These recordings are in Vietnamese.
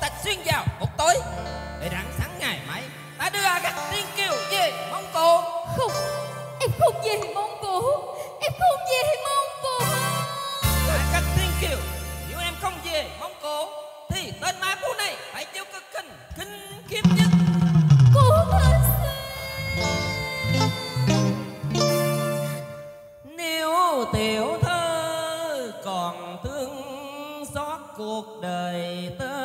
bộ xuyên vào một tối. Để rạng sáng ngày mai ta đưa các tiên kiều về mông cổ. Không Em không về Mông Cổ. Em không về Mông Cổ các tiên kiều nếu em không về mông cổ thì tên ma cũ này phải chịu cực hình kinh khiếp nhất. Cô thật nếu tiểu thơ còn thương xót cuộc đời tên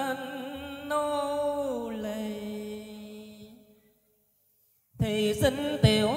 xin tiểu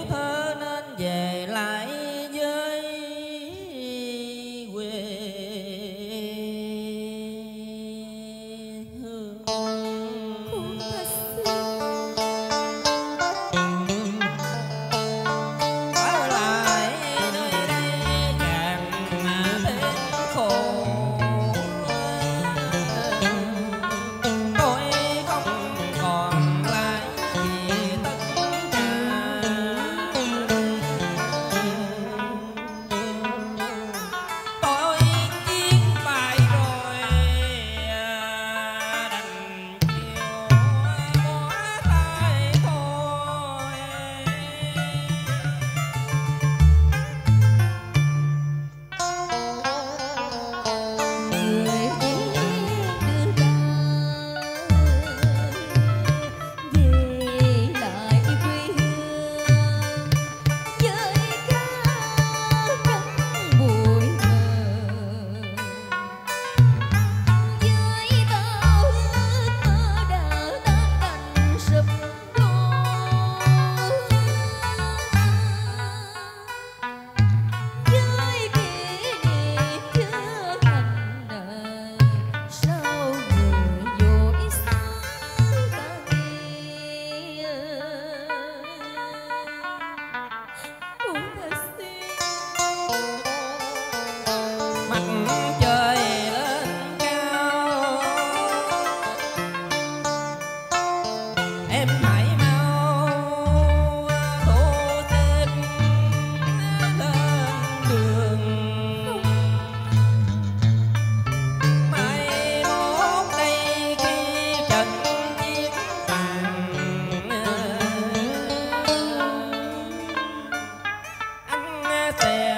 anh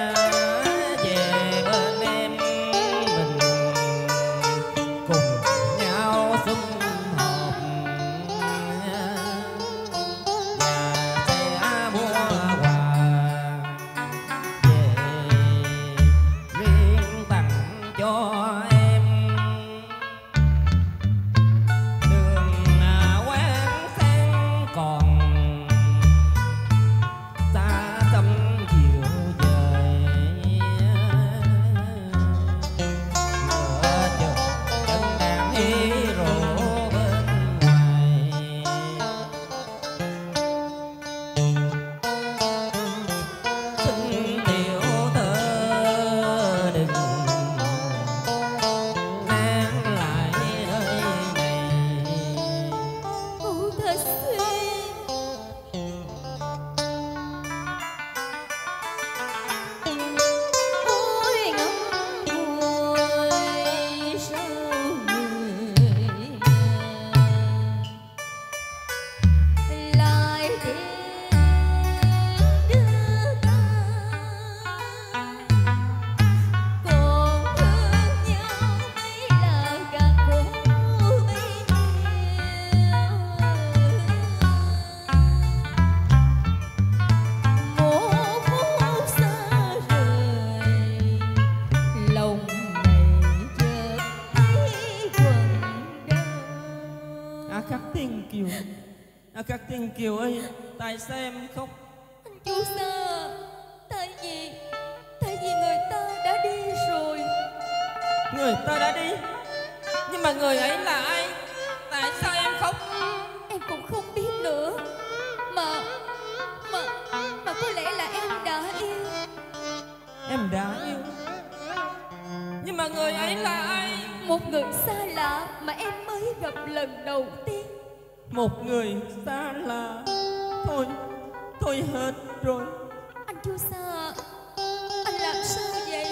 Tiên kiều ơi Tại sao em khóc anh chú xa tại vì tại vì người ta đã đi rồi. Người ta đã đi? Nhưng mà người ấy là ai? Tại sao em khóc em cũng không biết nữa. Mà mà mà có lẽ là em đã yêu. Em đã yêu. Nhưng mà người ấy là ai? Một người xa lạ mà em mới gặp lần đầu tiên Một người xa lạ. Thôi Thôi hết rồi. Anh chú xa anh làm sao vậy?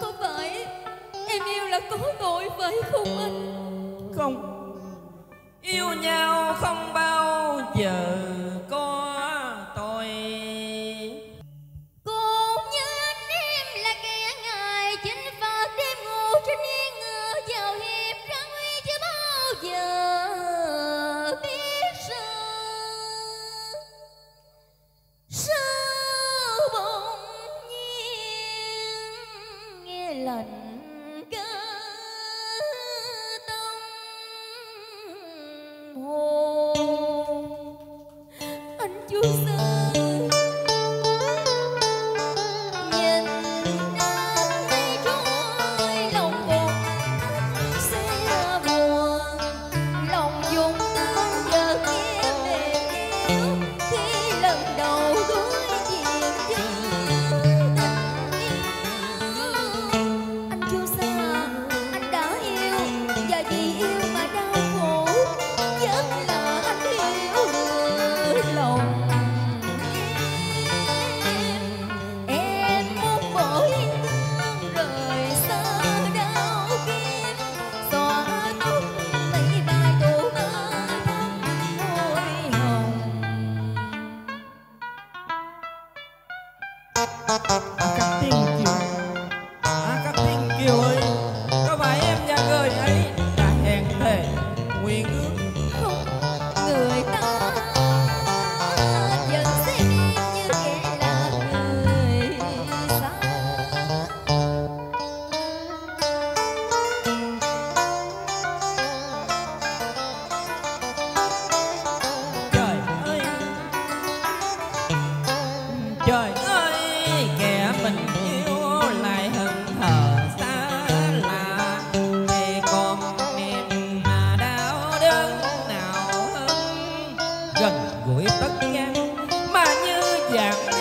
Có phải em yêu là có tội phải không anh? Không. Yêu nhau không bao giờ أن Música Yeah.